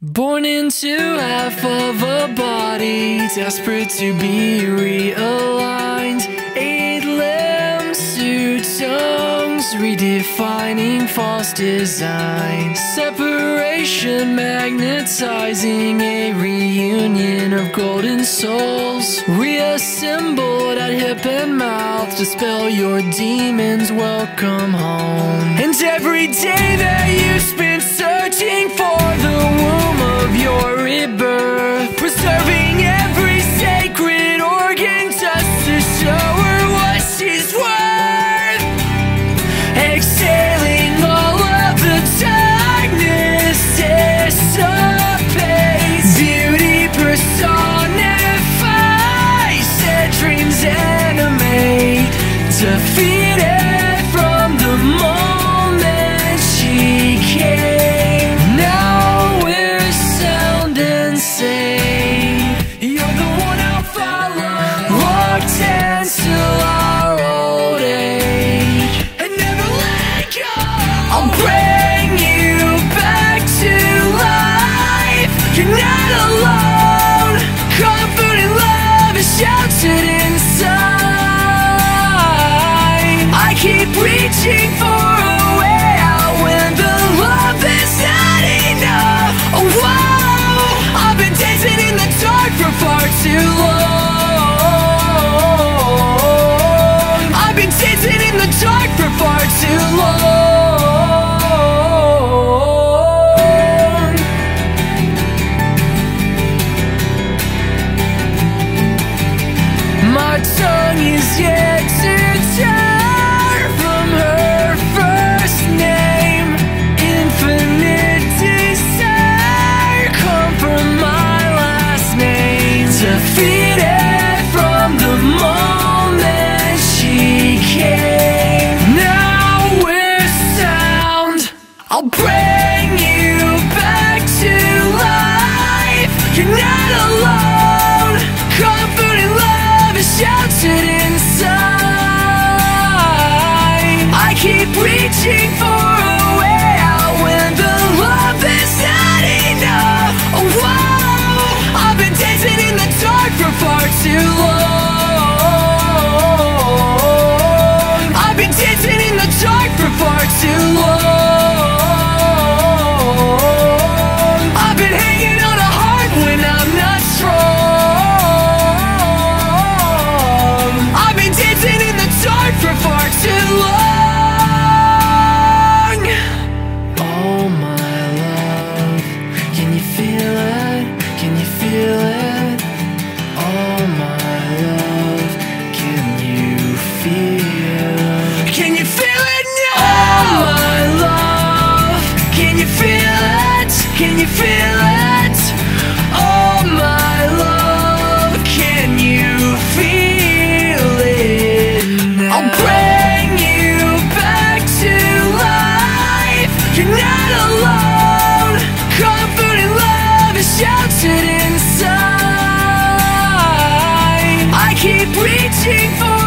Born into half of a body, desperate to be realigned. Eight limbs, two tongues, redefining false design. Separation magnetizing a reunion of golden souls. Reassembled at hip and mouth, dispel your demons, welcome home. And every day that you spend searching for the your rebirth, preserving every sacred organ just to show her what she's worth. Exhaling all of the darkness dissipates. Beauty personifies, said dreams animate. Defeated keep reaching for a way out when the love is not enough. Whoa, I've been dancing in the dark for far too long. I've been dancing in the dark for far too long. I'll bring you back to life. You're not alone. Comfort and love is sheltered inside. I keep reaching for keep reaching for